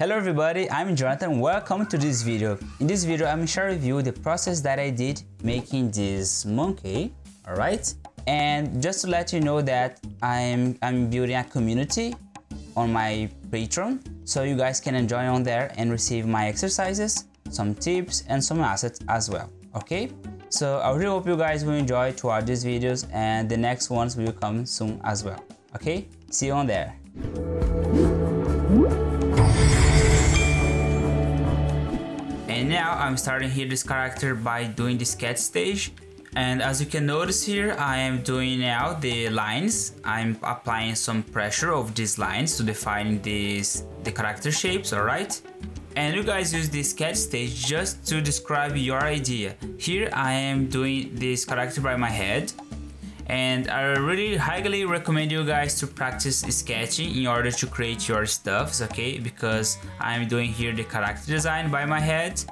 Hello everybody, I'm Jonathan, welcome to this video. In this video, I'm with you the process that I did making this monkey, alright? And just to let you know that I'm, I'm building a community on my Patreon, so you guys can join on there and receive my exercises, some tips and some assets as well, okay? So I really hope you guys will enjoy throughout these videos and the next ones will come soon as well, okay? See you on there. Now I'm starting here this character by doing the sketch stage. And as you can notice here, I am doing now the lines. I'm applying some pressure of these lines to define these the character shapes, alright? And you guys use this sketch stage just to describe your idea. Here I am doing this character by my head. And I really highly recommend you guys to practice sketching in order to create your stuffs, okay? Because I'm doing here the character design by my head.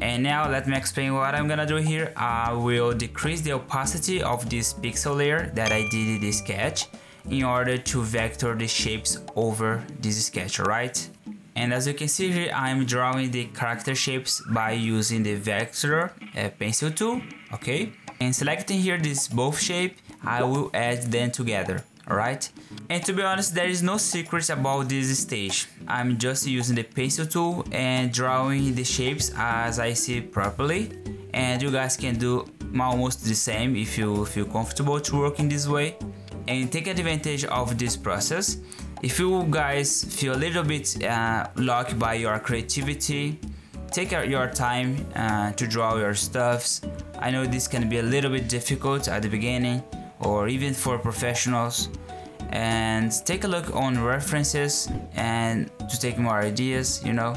And now let me explain what I'm gonna do here. I will decrease the opacity of this pixel layer that I did in the sketch in order to vector the shapes over this sketch, alright? And as you can see here, I'm drawing the character shapes by using the vector uh, pencil tool, okay? And selecting here this both shape, I will add them together, alright? And to be honest, there is no secret about this stage. I'm just using the pencil tool and drawing the shapes as I see properly. And you guys can do almost the same if you feel comfortable to work in this way. And take advantage of this process. If you guys feel a little bit uh, locked by your creativity, take your time uh, to draw your stuffs. I know this can be a little bit difficult at the beginning or even for professionals and take a look on references and to take more ideas you know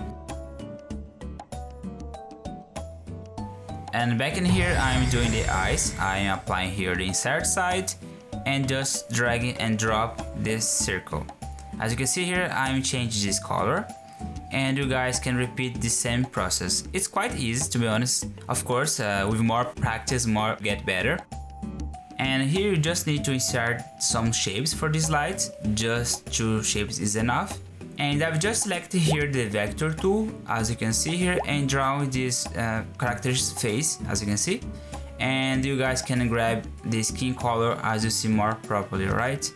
and back in here I'm doing the eyes I am applying here the insert side and just dragging and drop this circle as you can see here I'm changing this color and you guys can repeat the same process. It's quite easy to be honest. Of course, uh, with more practice, more get better. And here you just need to insert some shapes for these lights. Just two shapes is enough. And I've just selected here the vector tool, as you can see here, and draw this uh, character's face, as you can see. And you guys can grab the skin color as you see more properly, right?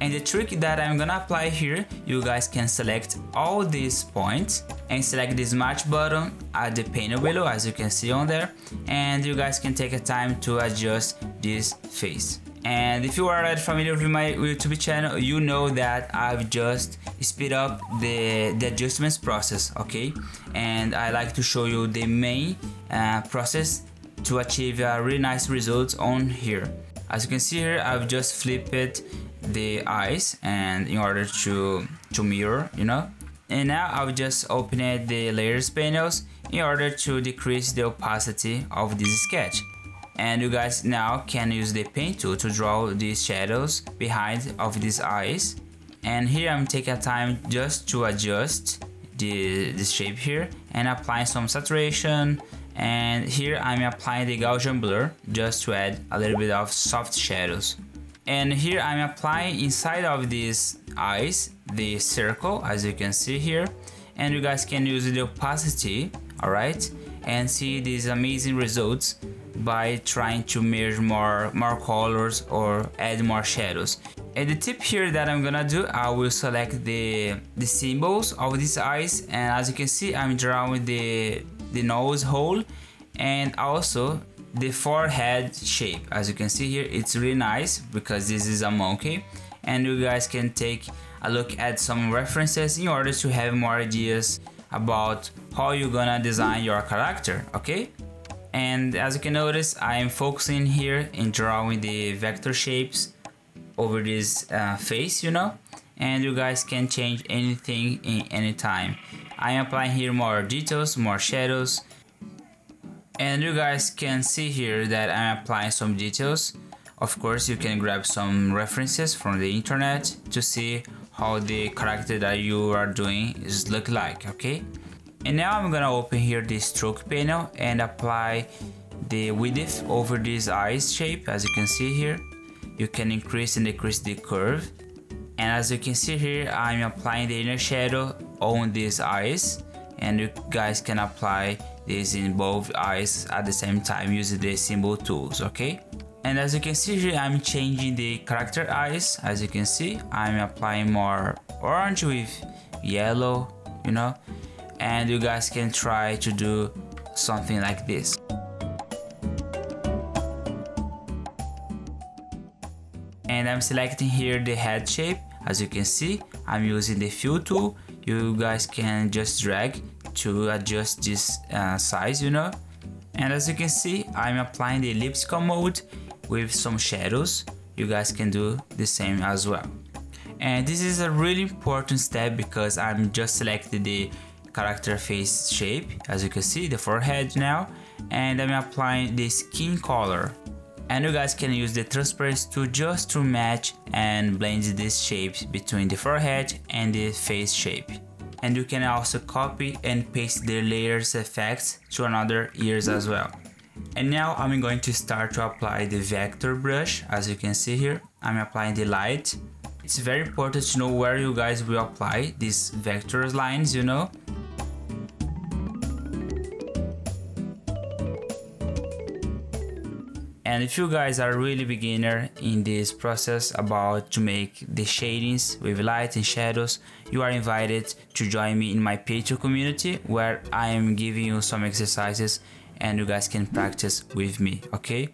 And the trick that I'm gonna apply here, you guys can select all these points and select this match button at the panel below as you can see on there and you guys can take a time to adjust this face. And if you are already familiar with my YouTube channel, you know that I've just speed up the, the adjustments process, okay? And I like to show you the main uh, process to achieve a really nice results on here. As you can see here, I've just flipped the eyes and in order to to mirror you know? And now I'll just open the layers panels in order to decrease the opacity of this sketch. And you guys now can use the paint tool to draw these shadows behind of these eyes. And here I'm taking time just to adjust the, the shape here and applying some saturation. And here I'm applying the Gaussian blur just to add a little bit of soft shadows and here I'm applying inside of these eyes the circle as you can see here. And you guys can use the opacity alright and see these amazing results by trying to merge more more colors or add more shadows. And the tip here that I'm gonna do I will select the the symbols of these eyes and as you can see I'm drawing the the nose hole. And also the forehead shape. As you can see here it's really nice because this is a monkey. And you guys can take a look at some references in order to have more ideas about how you're gonna design your character okay? And as you can notice I am focusing here in drawing the vector shapes over this uh, face you know? And you guys can change anything in any time. I am applying here more details more shadows and you guys can see here that I'm applying some details. Of course you can grab some references from the internet to see how the character that you are doing is look like okay? And now I'm gonna open here the stroke panel and apply the width over this eyes shape as you can see here. You can increase and decrease the curve. And as you can see here I'm applying the inner shadow on these eyes. And you guys can apply this in both eyes at the same time using the symbol tools okay? And as you can see here I'm changing the character eyes. As you can see I'm applying more orange with yellow you know? And you guys can try to do something like this. And I'm selecting here the head shape. As you can see I'm using the fill tool. You guys can just drag to adjust this uh, size you know? And as you can see I'm applying the elliptical mode with some shadows. You guys can do the same as well. And this is a really important step because I'm just selected the character face shape as you can see the forehead now. And I'm applying the skin color. And you guys can use the transparency tool just to match and blend these shapes between the forehead and the face shape and you can also copy and paste the layers effects to another ears as well. And now I'm going to start to apply the vector brush. As you can see here I'm applying the light. It's very important to know where you guys will apply these vectors lines you know and if you guys are really beginner in this process about to make the shadings with light and shadows you are invited to join me in my patreon community where i am giving you some exercises and you guys can practice with me okay?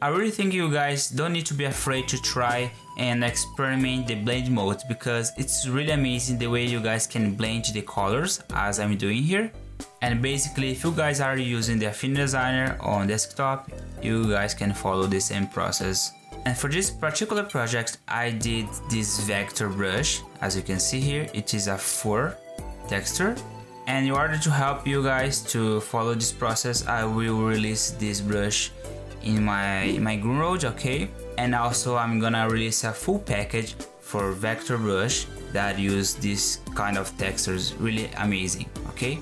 I really think you guys don't need to be afraid to try and experiment the blend mode because it's really amazing the way you guys can blend the colors as I'm doing here and basically if you guys are using the Affinity Designer on desktop you guys can follow the same process. And for this particular project I did this vector brush. As you can see here it is a 4 texture. And in order to help you guys to follow this process I will release this brush in my in my Gumroad okay? And also I'm gonna release a full package for vector brush that use this kind of textures. Really amazing okay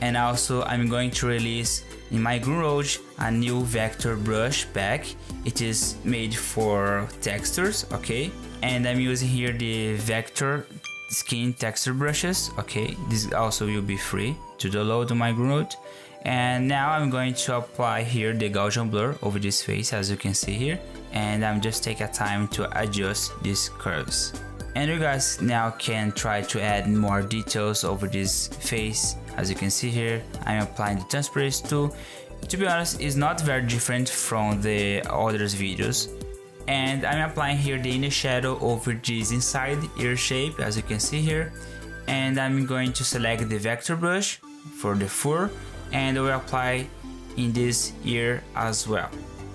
and also I'm going to release in my Gumroad a new vector brush pack. It is made for textures okay? And I'm using here the vector skin texture brushes okay? This also will be free to download on my Gumroad and now I'm going to apply here the Gaussian blur over this face as you can see here. And I'm just take a time to adjust these curves and you guys now can try to add more details over this face. As you can see here I'm applying the transparency tool. To be honest it's not very different from the others videos. And I'm applying here the inner shadow over this inside ear shape as you can see here. And I'm going to select the vector brush for the fur and will apply in this ear as well.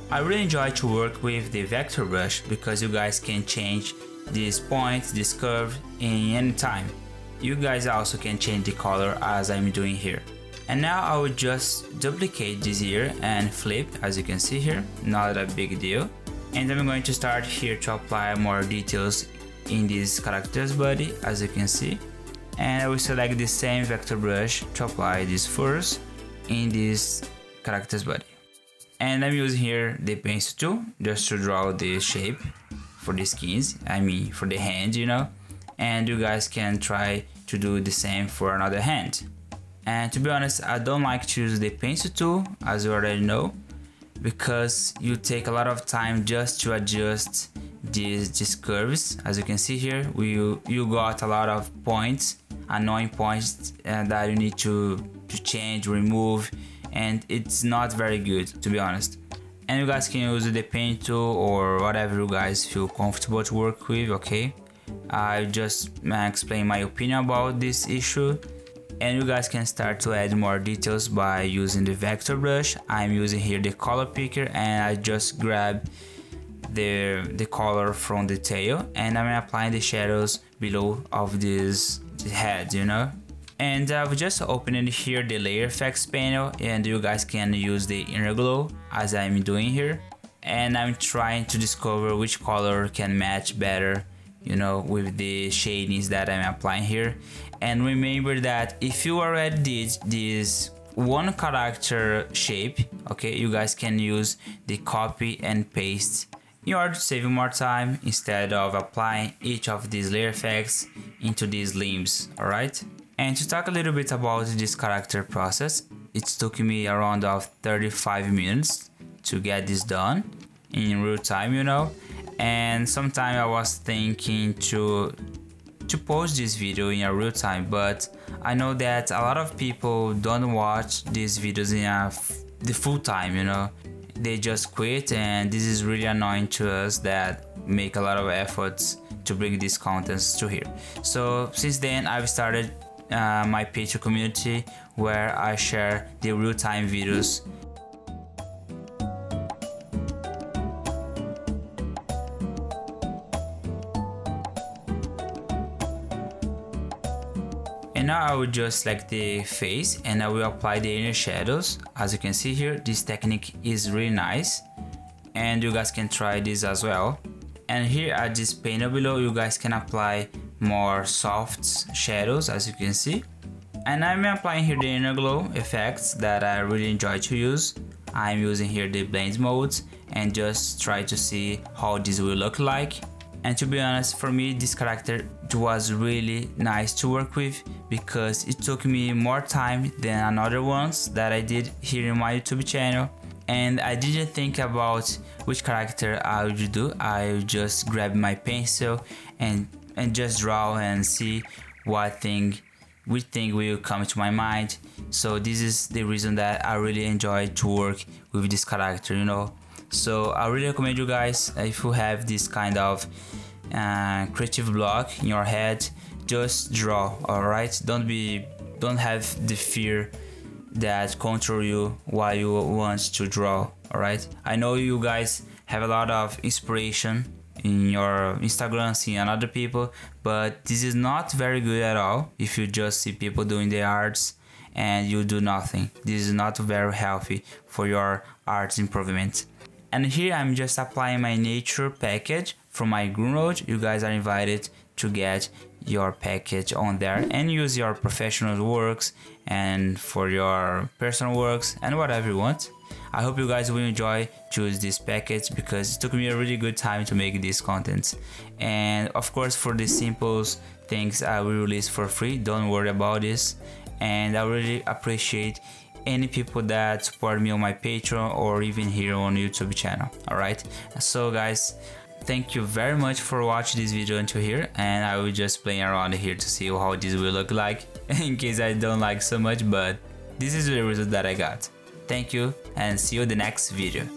I really enjoy to work with the vector brush because you guys can change this point, this curve in any time. You guys also can change the color as I'm doing here. And now I will just duplicate this ear and flip as you can see here, not a big deal. And I'm going to start here to apply more details in this character's body as you can see. And I will select the same vector brush to apply this first in this character's body. And I'm using here the pencil tool just to draw the shape for the skins, I mean for the hand, you know. And you guys can try to do the same for another hand. And to be honest, I don't like to use the pencil tool as you already know because you take a lot of time just to adjust these, these curves as you can see here we you got a lot of points annoying points uh, that you need to to change remove and it's not very good to be honest and you guys can use the pen tool or whatever you guys feel comfortable to work with okay? I just uh, explain my opinion about this issue. And you guys can start to add more details by using the vector brush. I'm using here the color picker and I just grab the the color from the tail and I'm applying the shadows below of this head you know and uh, I've just opened here the layer effects panel and you guys can use the inner glow as I'm doing here. And I'm trying to discover which color can match better you know with the shadings that I'm applying here. And remember that if you already did this one character shape okay you guys can use the copy and paste in order to save more time instead of applying each of these layer effects into these limbs alright And to talk a little bit about this character process, it took me around of 35 minutes to get this done in real time, you know. And sometime I was thinking to to post this video in a real time, but I know that a lot of people don't watch these videos in a the full time, you know. They just quit and this is really annoying to us that make a lot of efforts to bring these contents to here. So since then I've started uh, my Patreon community where I share the real-time videos And now I will just select the face and I will apply the inner shadows. As you can see here, this technique is really nice and you guys can try this as well. And here at this panel below, you guys can apply more soft shadows as you can see. And I'm applying here the inner glow effects that I really enjoy to use. I'm using here the blend modes and just try to see how this will look like. And to be honest, for me, this character was really nice to work with because it took me more time than another ones that I did here in my YouTube channel. And I didn't think about which character I would do. I just grabbed my pencil and and just draw and see what thing which thing will come to my mind. So this is the reason that i really enjoy to work with this character you know? So i really recommend you guys if you have this kind of uh, creative block in your head just draw all right don't be don't have the fear that control you while you want to draw all right i know you guys have a lot of inspiration in your Instagram seeing other people, but this is not very good at all if you just see people doing the arts and you do nothing. This is not very healthy for your arts improvement. And here I'm just applying my nature package from my Gumroad. You guys are invited to get your package on there and use your professional works and for your personal works and whatever you want. I hope you guys will enjoy choose this package because it took me a really good time to make this content. And of course for the simple things I will release for free, don't worry about this. And I really appreciate any people that support me on my Patreon or even here on YouTube channel. Alright, so guys, thank you very much for watching this video until here and I will just play around here to see how this will look like in case I don't like so much but this is the result that I got. Thank you and see you in the next video.